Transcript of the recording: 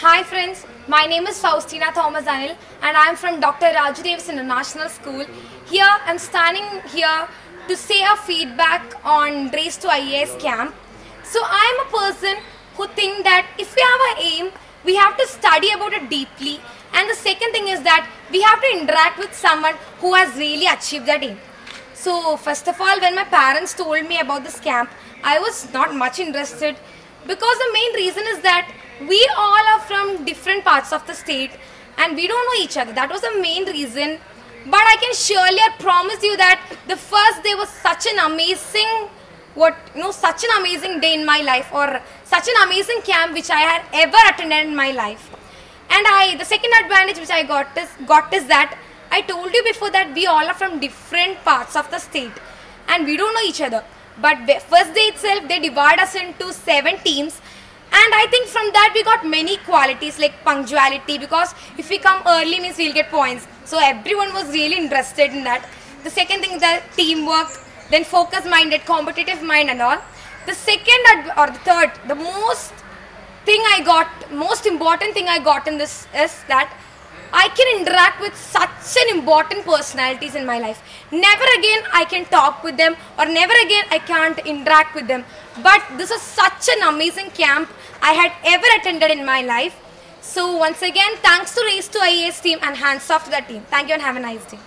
Hi friends, my name is Fousteena Thomas Anil and I am from Dr. Raju Davis International School. Here I am standing here to say a feedback on Race2IAS camp. So I am a person who think that if we have an aim, we have to study about it deeply and the second thing is that we have to interact with someone who has really achieved that aim. So first of all, when my parents told me about this camp, I was not much interested because the main reason is that we all are from different parts of the state and we don't know each other. That was the main reason. But I can surely promise you that the first day was such an amazing, what you know, such an amazing day in my life, or such an amazing camp which I had ever attended in my life. And I, the second advantage which I got is got is that I told you before that we all are from different parts of the state, and we don't know each other. But first day itself, they divide us into seven teams and I think from that we got many qualities like punctuality because if we come early means we'll get points. So everyone was really interested in that. The second thing is the teamwork, then focus minded, competitive mind and all. The second or the third, the most thing I got, most important thing I got in this is that I can interact with such an important personalities in my life. Never again I can talk with them or never again I can't interact with them. But this is such an amazing camp I had ever attended in my life. So once again, thanks to Race2IAS team and hands off to the team. Thank you and have a nice day.